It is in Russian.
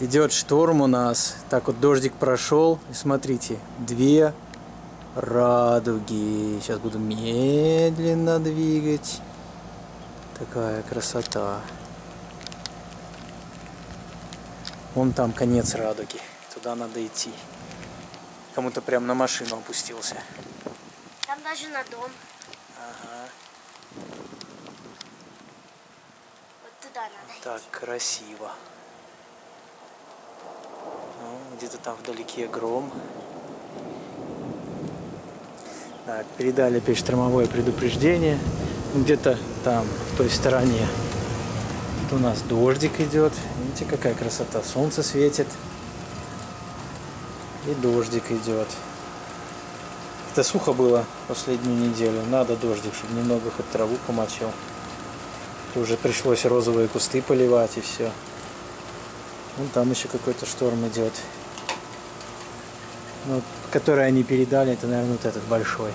Идет шторм у нас. Так вот дождик прошел. И смотрите, две радуги. Сейчас буду медленно двигать. Такая красота. Вон там конец радуги. Туда надо идти. Кому-то прям на машину опустился. Там даже на дом. Ага. Вот туда надо. Так красиво. Где-то там вдалеке гром. Так, передали штормовое предупреждение. Где-то там, в той стороне. Тут у нас дождик идет. Видите, какая красота. Солнце светит. И дождик идет. Это сухо было последнюю неделю. Надо дождик, чтобы немного хоть траву помочил. То уже пришлось розовые кусты поливать и все. Вон там еще какой-то шторм идет. Ну, который они передали, это, наверное, вот этот большой.